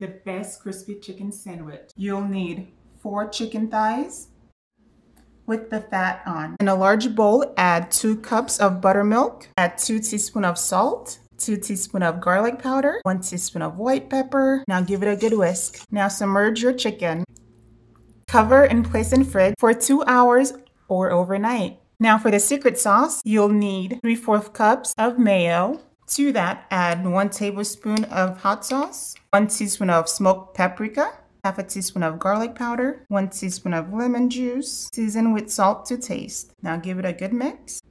the best crispy chicken sandwich. You'll need four chicken thighs with the fat on. In a large bowl, add two cups of buttermilk, add two teaspoons of salt, 2 teaspoons of garlic powder, 1 teaspoon of white pepper. Now give it a good whisk. Now submerge your chicken. Cover and place in fridge for 2 hours or overnight. Now for the secret sauce, you'll need 3 4 cups of mayo. To that, add 1 tablespoon of hot sauce, 1 teaspoon of smoked paprika, half a teaspoon of garlic powder, 1 teaspoon of lemon juice, season with salt to taste. Now give it a good mix.